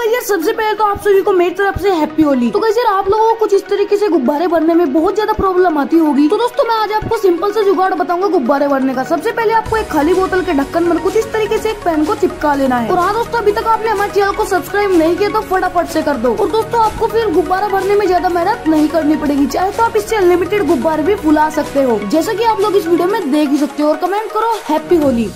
Guys यार, सबसे पहले तो आप सभी को मेरी तरफ़ से हैप्पी होली। तो गाइस यार, आप लोगों को कुछ इस तरीके से गुब्बारे भरने में बहुत ज़्यादा प्रॉब्लम आती होगी। तो दोस्तों, मैं आज आपको सिंपल से जुगाड़ बताऊँगा गुब्बारे भरने का। सबसे पहले आपको एक खाली बोतल के ढक्कन पर कुछ इस तरीके से एक पेन को चिपका लेना है। और हाँ दोस्तों, अभी तक आपने हमारे चैनल को सब्सक्राइब नहीं किया तो फटाफट से कर दो। और दोस्तों, आपको फिर गुब्बारा भरने में ज़्यादा मेहनत नहीं करनी पड़ेगी। चाहे तो आप इससे अनलिमिटेड गुब्बारे भी फुला सकते हो। जैसा की आप लोग इस वीडियो में देख ही सकते हो और कमेंट करो हैप्पी होली।